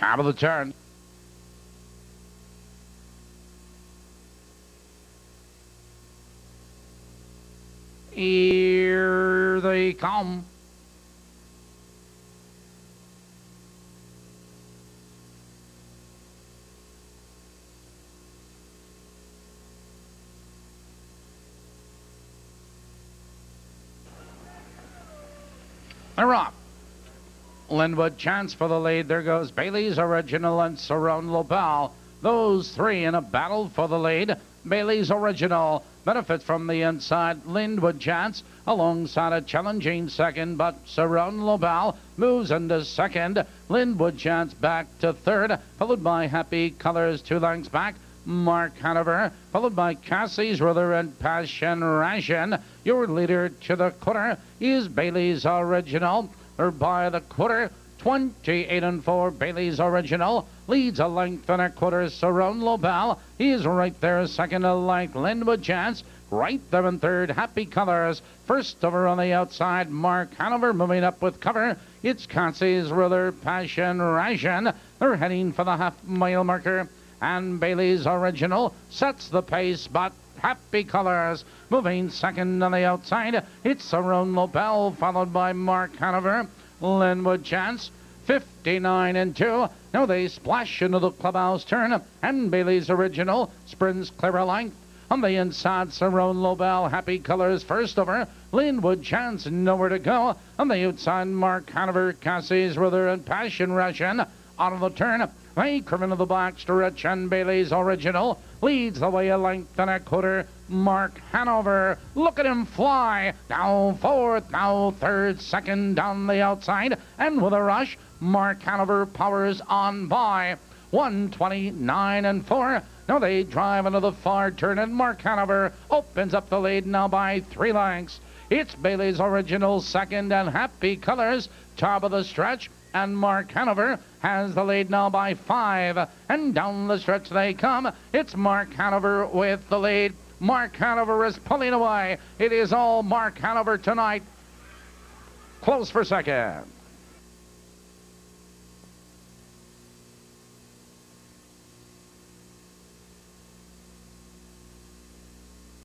Top of the turn. Here they come. They're off. Linwood chance for the lead. There goes Bailey's Original and Cerrone Lobel. Those three in a battle for the lead. Bailey's Original benefits from the inside. Linwood chance alongside a challenging second, but Cerrone Lobel moves into second. Linwood chance back to third, followed by Happy Colors two lengths back. Mark Hanover, followed by Cassie's Ruther and Passion Ration. Your leader to the quarter is Bailey's Original. Or by the quarter, 28 and 4, Bailey's Original leads a length and a quarter. Cerrone Lobel, he's right there, second a length. Linwood Chance, right there in third. Happy Colors, first over on the outside. Mark Hanover moving up with cover. It's Cassie's Ruther Passion Ration. They're heading for the half mile marker and Bailey's Original sets the pace, but Happy Colors moving second on the outside. It's Cerrone Lobel, followed by Mark Hanover. Linwood Chance, 59 and 2. Now they splash into the clubhouse turn, and Bailey's Original sprints clear a length. On the inside, Cerrone Lobel, Happy Colors first over. Linwood Chance, nowhere to go. On the outside, Mark Hanover, Cassie's Ruther, and Passion Ration. Out of the turn, they come of the box to Rich and Bailey's original. Leads the way a length and a quarter. Mark Hanover. Look at him fly. Now fourth, now third, second down the outside. And with a rush, Mark Hanover powers on by. 129 and 4. Now they drive into the far turn, and Mark Hanover opens up the lead now by three lengths. It's Bailey's original second and Happy Colors, top of the stretch and Mark Hanover has the lead now by five. And down the stretch they come. It's Mark Hanover with the lead. Mark Hanover is pulling away. It is all Mark Hanover tonight. Close for second.